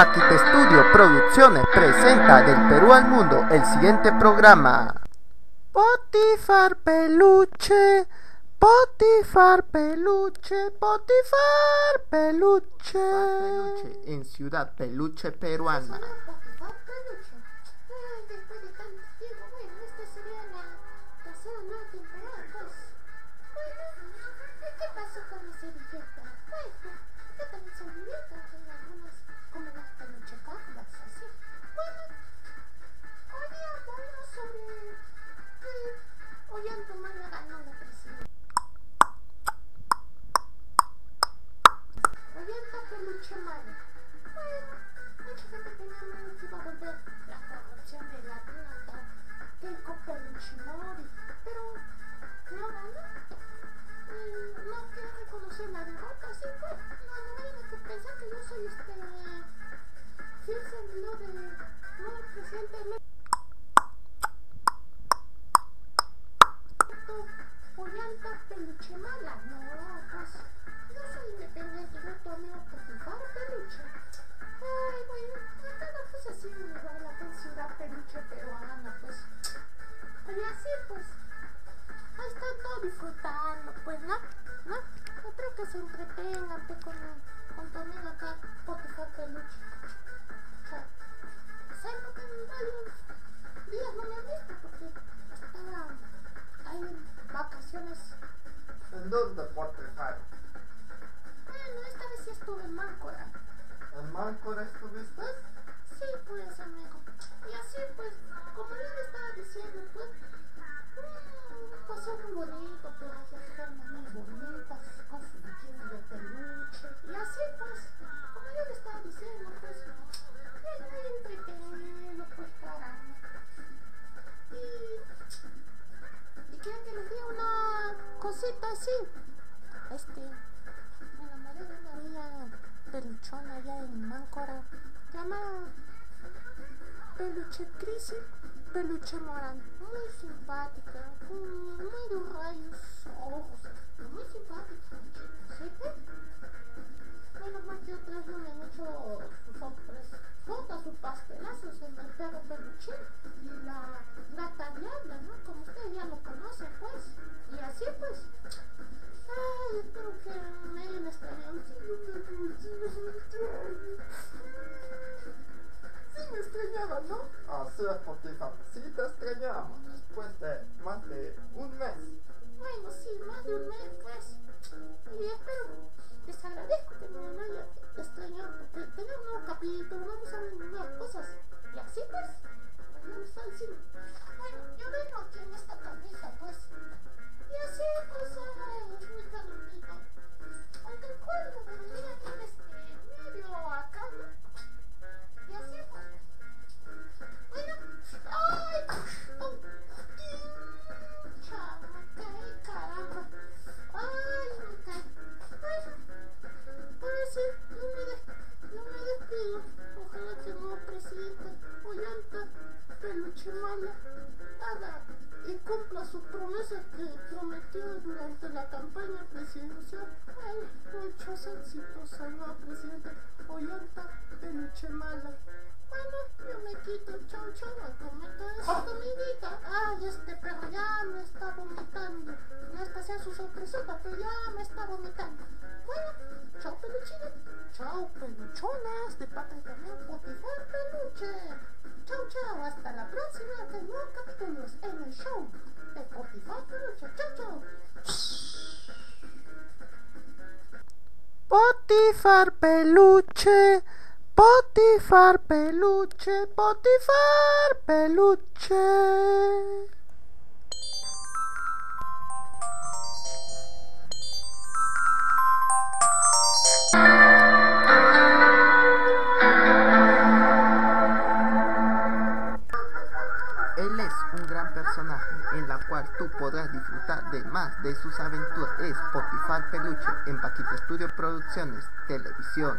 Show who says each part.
Speaker 1: Paquita Studio Producciones presenta del Perú al mundo el siguiente programa. Potifar Peluche, Potifar Peluche, Potifar Peluche. Peluche en Ciudad Peluche Peruana.
Speaker 2: Bueno, mucha disfrutando, pues, ¿no? ¿No? Yo creo que se entretengan pues, con, con tu amigo acá, Potifar peluche. O sea, ¿saben por qué varios días no me han visto? Porque estaba ahí en vacaciones.
Speaker 3: ¿En dónde Potifar?
Speaker 2: Bueno, esta vez sí estuve en Máncora.
Speaker 3: ¿En Máncora estuviste?
Speaker 2: Así. Este, me enamoré de una niña peluchona allá en Máncora, llamada Peluche Crisi, Peluche Morán, muy simpática, muy Sí
Speaker 3: te extrañamos después de más de un mes.
Speaker 2: Bueno, sí, más de un mes, Haga y cumpla sus promesas que prometió durante la campaña presidencial. Ay, muchos éxitos al nuevo presidente Ollanta Peluche Mala. Bueno, yo me quito, chau chau, a comer toda esa comidita. Ay, este perro ya me está vomitando. No es que sea su sorpresota, pero ya me está vomitando. Bueno, chau peluchines, chau peluchonas de parte Potifar Peluche, Potifar Peluche,
Speaker 1: Potifar Peluche. Cual tú podrás disfrutar de más de sus aventuras. Es Potifar Peluche en Paquita Studio Producciones Televisión.